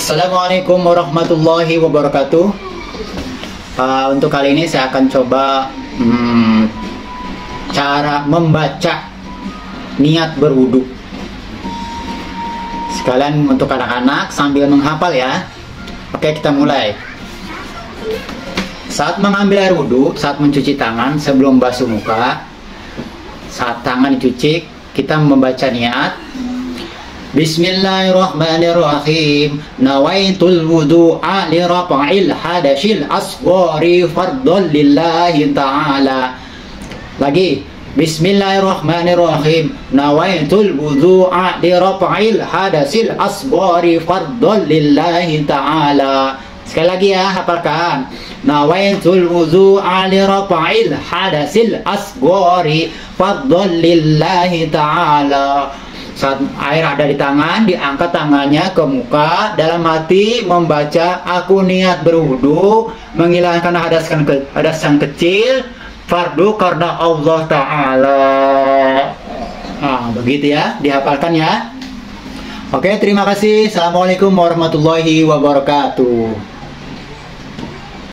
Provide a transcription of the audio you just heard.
Assalamualaikum warahmatullahi wabarakatuh. Uh, untuk kali ini saya akan coba hmm, cara membaca niat berwudu. Sekalian untuk anak-anak sambil menghafal ya. Oke, kita mulai. Saat mengambil air wudhu, saat mencuci tangan sebelum basuh muka, saat tangan dicuci, kita membaca niat Bismillahirrahmanirrahim. Nawaitul wudu'a li rafa'il hadashil asghari fardun lillahi ta'ala. Lagi Bismillahirrahmanirrahim. Nawaitul wudu'a li rafa'il hadasil asghari fardun lillahi ta'ala. Sekali lagi ya, hafalkan. Nawaitul wudu'a li rafa'il hadasil asghari fardun lillahi ta'ala saat air ada di tangan, diangkat tangannya ke muka, dalam hati membaca aku niat berwudu, menghilangkan hadasan ke, hadasan kecil, fardu karena Allah Taala. Nah, begitu ya, dihafalkan ya. Oke, terima kasih. Assalamualaikum warahmatullahi wabarakatuh.